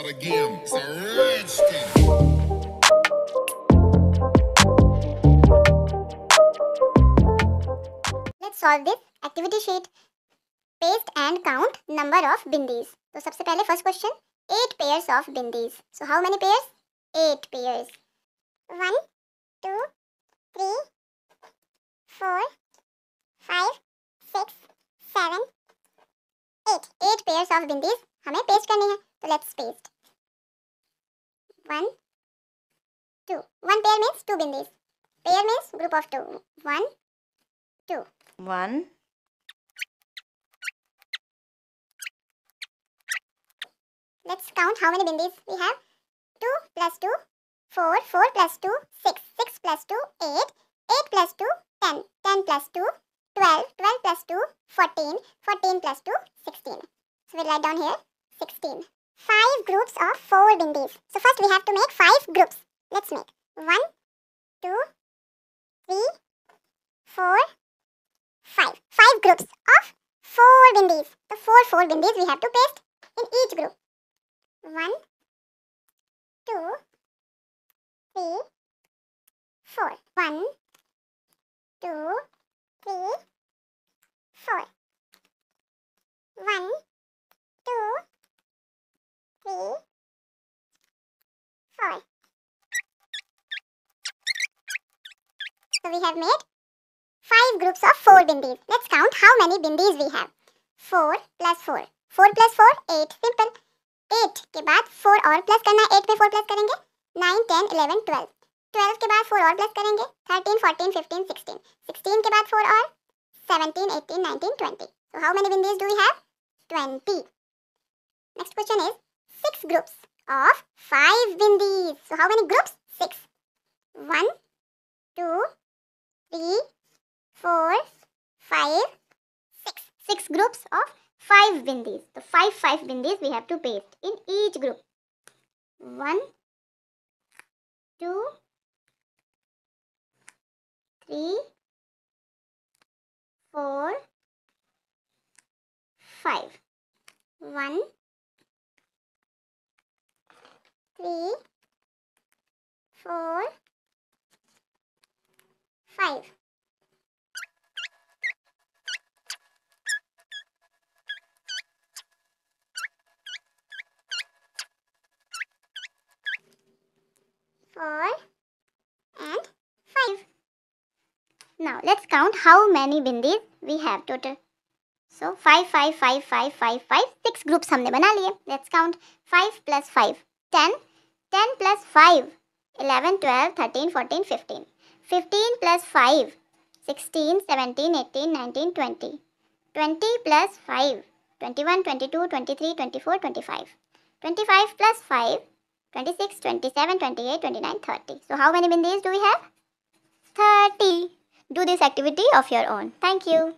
of the game. It's a rich thing. Let's solve this activity sheet. Paste and count number of bindis. तो सबसे पहले first question, 8 pairs of bindis. So how many pairs? 8 pairs. 1, 2, 3, 4, 5, 6, 7, 8. 8 pairs of bindis हमें paste करनी है. Let's paste. 1, 2. One pair means 2 bindis. Pair means group of 2. 1, 2. One, Let's count how many bindis we have. 2 plus 2, 4, 4 plus 2, 6, 6 plus 2, 8, 8 plus 2, 10, 10 plus 2, 12, 12 plus 2, 14, 14 plus 2, 16. So we'll write down here 16. 5 groups of 4 bindis. So first we have to make 5 groups. Let's make one, two, three, four, 5. groups of 4 bindis. The 4 4 bindis we have to paste in each group. One, two, three, four. One, two, three. We have made five groups of four bindis. Let's count how many bindis we have. Four plus 4. 4 plus 4, 8. Simple. Eight के बाद four और plus करना है Eight में four plus करेंगे 9, 10, 11, 12. 12 के बाद four और plus करेंगे 13, 14, 15, 16. 16 के बाद four और 17, 18, 19, 20. So how many bindis do we have? 20. Next question is six groups of five bindis. So how many groups? 6. 1, three, four, five, six. Six groups of five bindis. The five five bindis we have to paste in each group. One, two, three, four, five. One, three, 4 and 5. Now let's count how many bindis we have total. So 5, 5, 5, 5, 5, 6 groups हमने बना लिए. Let's count 5 plus 5, 10, 10 plus 5, 11, 12, 13, 14, 15. 15 plus 5, 16, 17, 18, 19, 20. 20 plus 5, 21, 22, 23, 24, 25. 25 plus 5, 26, 27, 28, 29, 30. So how many bindis do we have? 30. Do this activity of your own. Thank you.